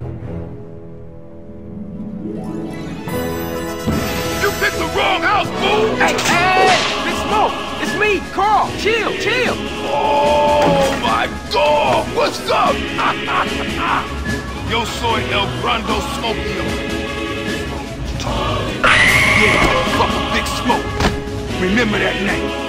You picked the wrong house, fool! Hey, hey, Big Smoke! It's me, Carl! Chill, chill! Oh my god! What's up? Yo soy El Grande Smoke. Yeah, fuck a big smoke. Remember that name.